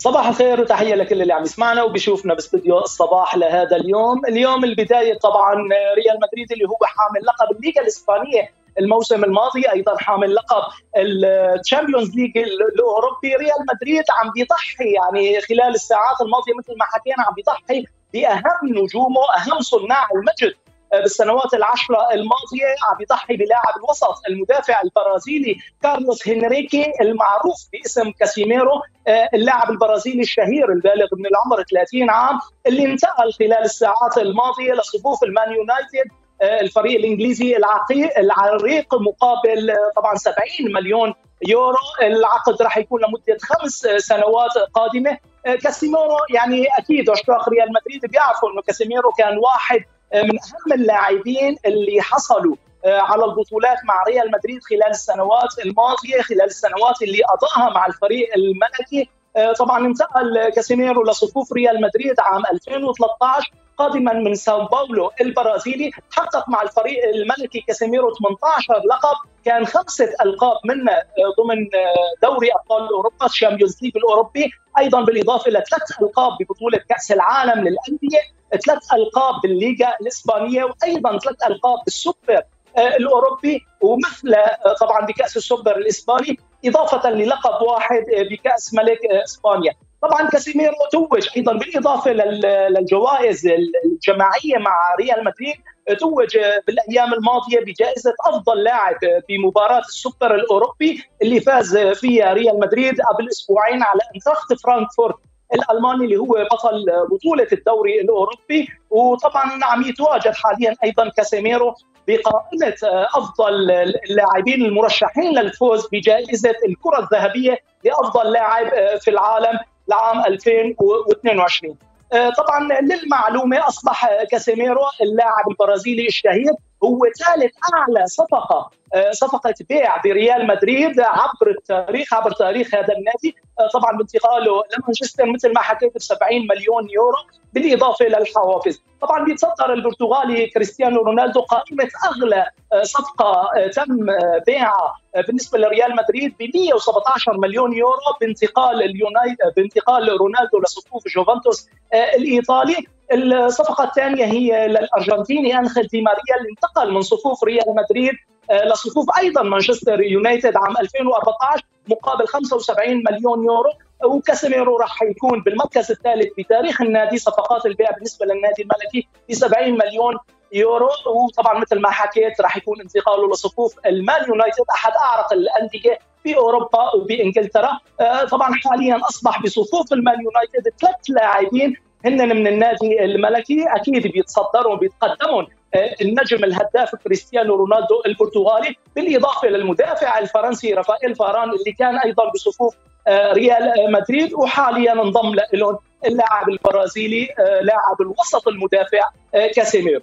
صباح الخير وتحية لكل اللي عم يسمعنا وبيشوفنا باستوديو الصباح لهذا اليوم، اليوم البداية طبعا ريال مدريد اللي هو حامل لقب الليغا الإسبانية الموسم الماضي أيضا حامل لقب الشامبيونز ليج الأوروبي. ريال مدريد عم بيضحي يعني خلال الساعات الماضية مثل ما حكينا عم بيضحي بأهم نجومه أهم صناع المجد. بالسنوات العشرة الماضية عم يضحي بلاعب الوسط المدافع البرازيلي كارلوس هنريكي المعروف باسم كاسيميرو اللاعب البرازيلي الشهير البالغ من العمر 30 عام اللي انتقل خلال الساعات الماضية لصفوف المان يونايتد الفريق الإنجليزي العقيق العريق مقابل طبعا 70 مليون يورو. العقد راح يكون لمدة خمس سنوات قادمة. كاسيميرو يعني أكيد عشاق ريال مدريد بيعرفوا إنه كاسيميرو كان واحد من أهم اللاعبين اللي حصلوا على البطولات مع ريال مدريد خلال السنوات الماضية خلال السنوات اللي قضاها مع الفريق الملكي. طبعا انتقل كاسيميرو لصفوف ريال مدريد عام 2013 قادما من ساو باولو البرازيلي حقق مع الفريق الملكي كاسيميرو 18 لقب. كان خمسة ألقاب منها ضمن دوري أبطال أوروبا الشامبيونز ليج الأوروبي. أيضا بالإضافة إلى ثلاث ألقاب ببطولة كأس العالم للأندية ثلاث ألقاب بالليغا الإسبانية وأيضا ثلاث ألقاب بالسوبر الأوروبي. ومثلها طبعا بكأس السوبر الإسباني إضافة للقب واحد بكأس ملك إسبانيا. طبعا كاسيميرو توج أيضا بالإضافة للجوائز الجماعية مع ريال مدريد توج بالأيام الماضية بجائزة أفضل لاعب بمباراه السوبر الأوروبي اللي فاز فيها ريال مدريد قبل أسبوعين على اينتراخت فرانكفورت الألماني اللي هو بطل بطولة الدوري الأوروبي. وطبعا عم يتواجد حاليا أيضا كاسيميرو بقائمة أفضل اللاعبين المرشحين للفوز بجائزة الكرة الذهبية لأفضل لاعب في العالم. لعام 2022 طبعا للمعلومة أصبح كاسيميرو اللاعب البرازيلي الشهير هو ثالث أعلى صفقة صفقة بيع بريال مدريد عبر التاريخ عبر تاريخ هذا النادي. طبعا بانتقاله لمانشستر مثل ما حكيت ب 70 مليون يورو بالإضافة للحوافز طبعا بيتصدر البرتغالي كريستيانو رونالدو قائمة أغلى صفقة تم بيعها بالنسبة لريال مدريد ب 117 مليون يورو بانتقال اليونايتد بانتقال رونالدو لصفوف جوفنتوس الإيطالي. الصفقة الثانية هي للأرجنتيني أنخيل دي ماريا اللي انتقل من صفوف ريال مدريد لصفوف أيضا. مانشستر يونايتد عام 2014 مقابل 75 مليون يورو. وكاسيميرو راح يكون بالمركز الثالث بتاريخ النادي. صفقات البيع بالنسبة للنادي الملكي ب 70 مليون يورو. وطبعا مثل ما حكيت راح يكون انتقاله لصفوف المان يونايتد أحد أعرق الأندية في اوروبا وبانجلترا طبعا حاليا أصبح بصفوف المان يونايتد ثلاث لاعبين هن من النادي الملكي أكيد بيتصدروا بيتقدموا النجم الهداف كريستيانو رونالدو البرتغالي بالإضافة للمدافع الفرنسي رافائيل فاران اللي كان أيضا بصفوف ريال مدريد وحاليا انضم لهم اللاعب البرازيلي لاعب الوسط المدافع كاسيميرو.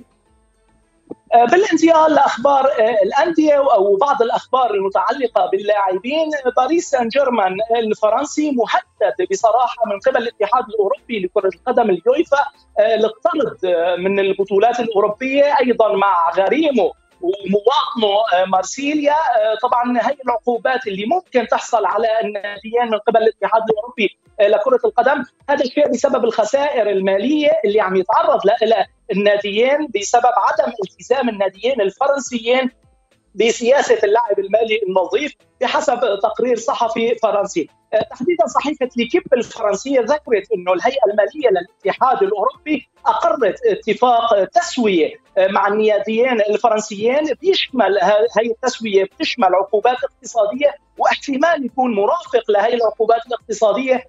بالانتقال لاخبار الأندية أو بعض الأخبار المتعلقة باللاعبين. باريس سان جيرمان الفرنسي مهدد بصراحة من قبل الاتحاد الأوروبي لكرة القدم اليويفا للطرد من البطولات الأوروبية أيضا مع غريمه. ومواطنه مارسيليا طبعا هي العقوبات اللي ممكن تحصل على الناديين من قبل الاتحاد الأوروبي لكرة القدم. هذا الشيء بسبب الخسائر المالية اللي عم يتعرض لها الناديين بسبب عدم التزام الناديين الفرنسيين بسياسة اللاعب المالي النظيف بحسب تقرير صحفي فرنسي. تحديدا صحيفة ليكيب الفرنسية ذكرت إنه الهيئة المالية للاتحاد الأوروبي أقرت اتفاق تسوية مع النياديين الفرنسيين بيشمل هي التسوية بتشمل عقوبات اقتصادية واحتمال يكون مرافق لهي العقوبات الاقتصادية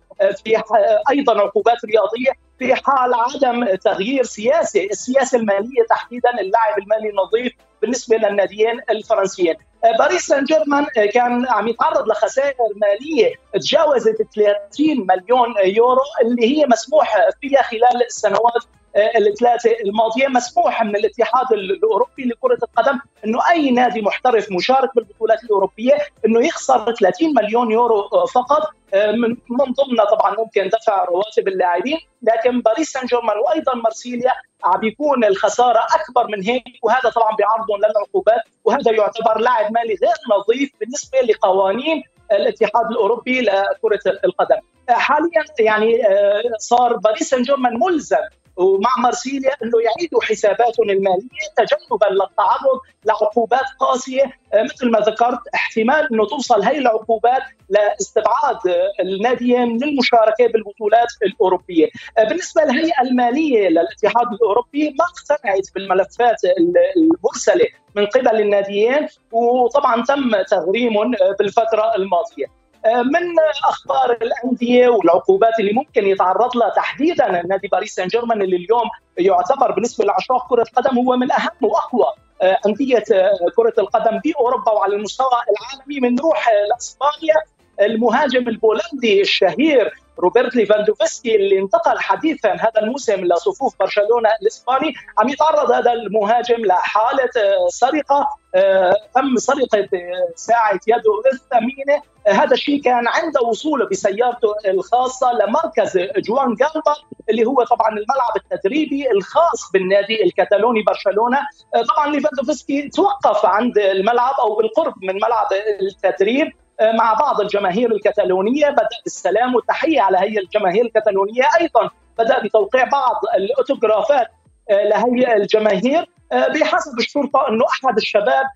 في أيضا عقوبات رياضية في حال عدم تغيير سياسة السياسة المالية تحديدا اللاعب المالي النظيف بالنسبة للناديين الفرنسيين. باريس سان جيرمان كان عم يتعرض لخسائر مالية تجاوزت 30 مليون يورو اللي هي مسموح فيها خلال السنوات الثلاثه الماضية مسموح من الاتحاد الأوروبي لكرة القدم إنه أي نادي محترف مشارك بالبطولات الأوروبية إنه يخسر 30 مليون يورو فقط من من ضمنها طبعا ممكن دفع رواتب اللاعبين. لكن باريس سان جيرمان وأيضا مارسيليا عم بيكون الخسارة أكبر من هيك وهذا طبعا بيعرضهم للعقوبات وهذا يعتبر لاعب مالي غير نظيف بالنسبة لقوانين الاتحاد الأوروبي لكرة القدم. حاليا يعني صار باريس سان جيرمان ملزم ومع مارسيليا إنه يعيدوا حساباتهم المالية تجنبا للتعرض لعقوبات قاسية آه، مثل ما ذكرت احتمال إنه توصل هي العقوبات لاستبعاد الناديين من المشاركة بالبطولات الأوروبية. آه، بالنسبة للهيئه المالية للاتحاد الأوروبي ما اقتنعت بالملفات المرسلة من قبل الناديين وطبعا تم تغريمهم بالفترة الماضية. من أخبار الأندية والعقوبات اللي ممكن يتعرض لها تحديدا نادي باريس سان جيرمان اللي اليوم يعتبر بالنسبة لعشاق كرة القدم هو من أهم وأقوى أندية كرة القدم بأوروبا وعلى المستوى العالمي بنروح لأسبانيا. المهاجم البولندي الشهير روبرت ليفاندوفسكي اللي انتقل حديثا هذا الموسم لصفوف برشلونة الإسباني عم يتعرض هذا المهاجم لحالة سرقة تم سرقة ساعة يده الثمينة. هذا الشيء كان عند وصوله بسيارته الخاصة لمركز جوان جالبا اللي هو طبعا الملعب التدريبي الخاص بالنادي الكتالوني برشلونة. طبعا ليفاندوفسكي توقف عند الملعب أو بالقرب من ملعب التدريب. مع بعض الجماهير الكتالونية. بدأ بالسلام والتحية على هي الجماهير الكتالونية أيضا. بدأ بتوقيع بعض الأوتوغرافات لهي الجماهير بحسب الشرطة أنه أحد الشباب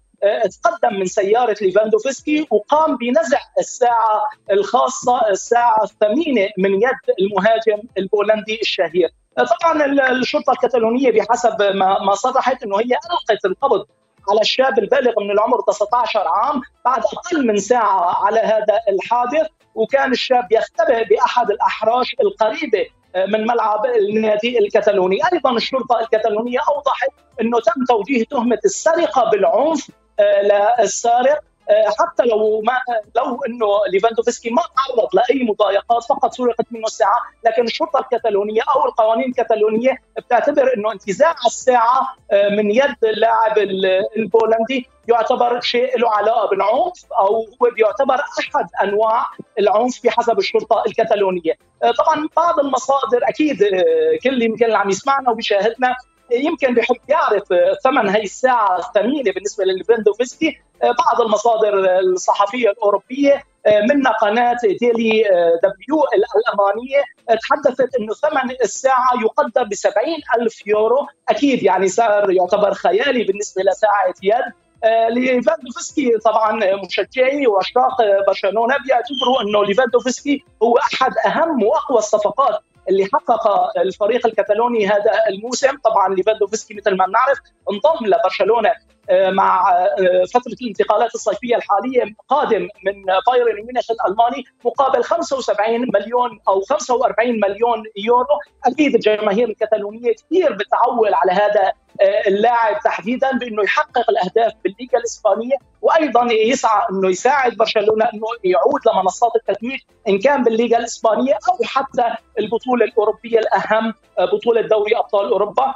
تقدم من سيارة ليفاندوفسكي وقام بنزع الساعة الخاصة الساعة الثمينة من يد المهاجم البولندي الشهير. طبعا الشرطة الكتالونية بحسب ما صرحت أنه هي ألقت القبض على الشاب البالغ من العمر 19 عام بعد أقل من ساعة على هذا الحادث وكان الشاب يختبئ بأحد الأحراش القريبة من ملعب النادي الكتالوني، أيضا الشرطة الكتالونية أوضحت أنه تم توجيه تهمة السرقة بالعنف للسارق. حتى لو ما لو إنه ليفاندوفسكي ما تعرض لأي مضايقات فقط سرقت منه الساعة لكن الشرطة الكتالونية أو القوانين الكتالونية بتعتبر إنه انتزاع الساعة من يد اللاعب البولندي يعتبر شيء له علاقة بالعنف أو هو بيعتبر أحد أنواع العنف بحسب الشرطة الكتالونية. طبعا بعض المصادر أكيد كل يمكن اللي عم يسمعنا وبيشاهدنا يمكن بحب يعرف ثمن هي الساعة الثمينة بالنسبة لليفاندوفسكي بعض المصادر الصحفية الأوروبية منها قناة ديلي دبليو الألمانية تحدثت إنه ثمن الساعة يقدر ب ألف يورو. أكيد يعني سعر يعتبر خيالي بالنسبة لساعة يد ليفاندوفسكي طبعا مشجعي وأشراق برشلونة بيعتبروا إنه ليفاندوفسكي هو أحد أهم وأقوى الصفقات اللي حقق الفريق الكتالوني هذا الموسم. طبعا ليفاندوفسكي مثل ما بنعرف انضم لبرشلونة مع فترة الانتقالات الصيفية الحالية قادم من بايرن ميونخ الألماني مقابل 75 مليون أو 45 مليون يورو. أكيد الجماهير الكتالونية كثير بتعول على هذا اللاعب تحديدا بأنه يحقق الأهداف بالليغا الإسبانية وأيضا يسعى أنه يساعد برشلونة أنه يعود لمنصات التتويج إن كان بالليغا الإسبانية أو حتى البطولة الأوروبية الأهم بطولة دوري أبطال أوروبا.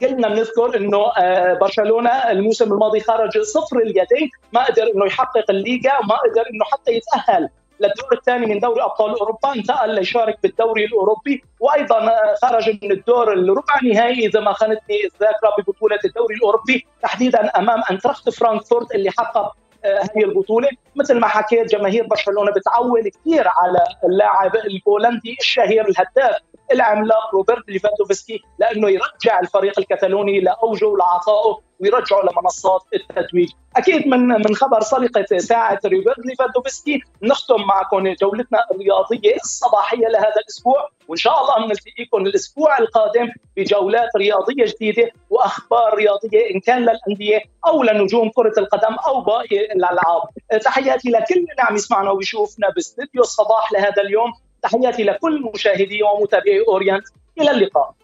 كلنا بنذكر إنه برشلونة الموسم الماضي خرج صفر اليدين ما قدر إنه يحقق الليغا وما قدر إنه حتى يتأهل للدور الثاني من دوري أبطال أوروبا انتقل ليشارك بالدوري الأوروبي وأيضا خرج من الدور الربع نهائي إذا ما خانتني الذاكرة ببطولة الدوري الأوروبي تحديدا أمام انترخت فرانكفورت اللي حقق هذه البطولة. مثل ما حكيت جماهير برشلونة بتعول كثير على اللاعب البولندي الشهير الهداف العملاق روبرت ليفاندوفسكي لأنه يرجع الفريق الكتالوني لأوجه ولعطائه ويرجعه لمنصات التتويج. أكيد من من خبر سرقة ساعة روبرت ليفاندوفسكي نختم معكم جولتنا الرياضية الصباحية لهذا الأسبوع وإن شاء الله نلتقيكم الأسبوع القادم بجولات رياضية جديدة وأخبار رياضية إن كان للأندية أو لنجوم كرة القدم أو باقي الألعاب. تحياتي لكل اللي عم يسمعنا ويشوفنا باستديو الصباح لهذا اليوم. تحياتي لكل مشاهدي ومتابعي اورينت إلى اللقاء.